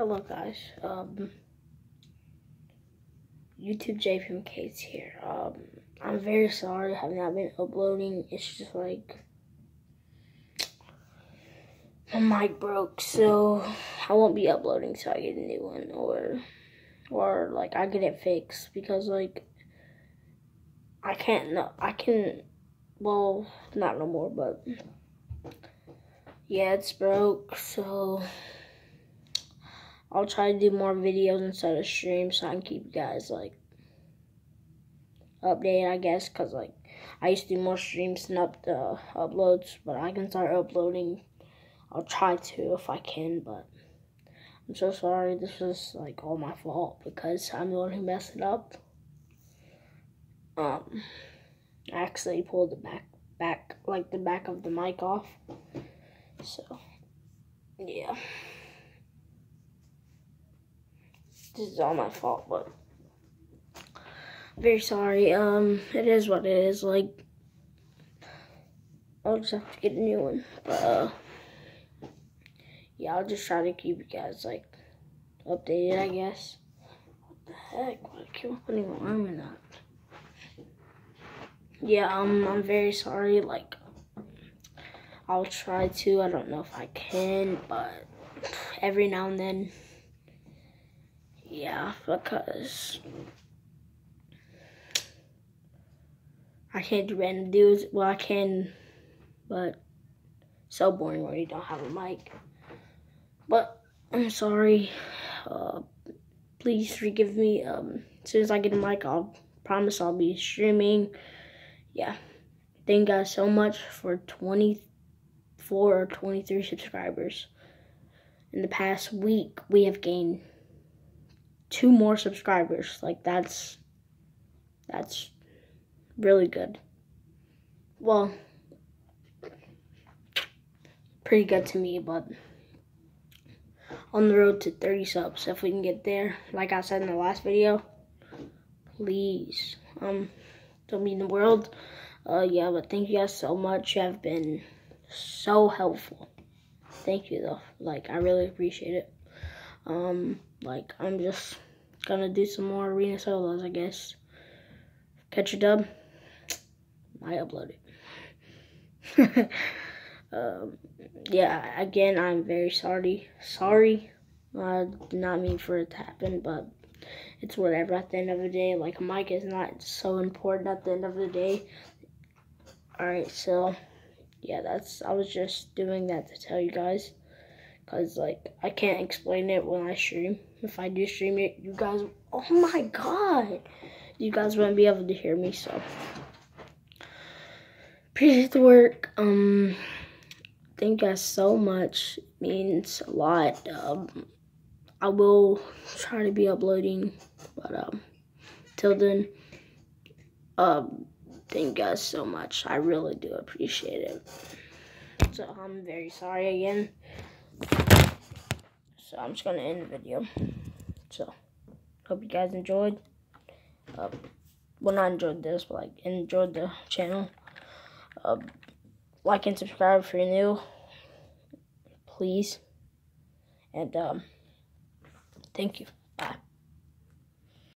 Hello guys. Um YouTube Kate's here. Um I'm very sorry I have not been uploading. It's just like my mic broke, so I won't be uploading So I get a new one or or like I get it fixed because like I can't no I can well not no more but yeah it's broke so I'll try to do more videos instead of streams so I can keep you guys like updated, I guess, because like I used to do more streams than up the uh, uploads, but I can start uploading. I'll try to if I can, but I'm so sorry. This is like all my fault because I'm the one who messed it up. Um, I actually pulled the back, back, like the back of the mic off. So, yeah. This is all my fault, but very sorry. Um, it is what it is. Like, I'll just have to get a new one. But uh, yeah, I'll just try to keep you guys like updated. I guess. What the heck? Why keep putting my arm in that? Yeah, um, I'm very sorry. Like, I'll try to. I don't know if I can, but every now and then. Yeah, because I can't do random dudes. Well, I can, but so boring when you don't have a mic. But I'm sorry. Uh, please forgive me. Um, as soon as I get a mic, I'll promise I'll be streaming. Yeah. Thank you guys so much for 24 or 23 subscribers. In the past week, we have gained two more subscribers. Like that's that's really good. Well, pretty good to me, but on the road to 30 subs if we can get there. Like I said in the last video, please, um, don't mean the world. Uh, yeah, but thank you guys so much. You have been so helpful. Thank you though. Like I really appreciate it. Um, like, I'm just gonna do some more arena solos, I guess. Catch a dub. I upload it. um, yeah, again, I'm very sorry. Sorry. I did not mean for it to happen, but it's whatever at the end of the day. Like, mic is not so important at the end of the day. Alright, so, yeah, that's, I was just doing that to tell you guys. Because, like, I can't explain it when I stream. If I do stream it, you guys, oh my god. You guys won't be able to hear me, so. Appreciate the work. Um, thank you guys so much. It means a lot. Um, I will try to be uploading, but, um, till then, um, thank you guys so much. I really do appreciate it. So I'm very sorry again. So I'm just gonna end the video. So hope you guys enjoyed. Uh, well, not enjoyed this, but like enjoyed the channel. Uh, like and subscribe if you're new, please. And um, thank you.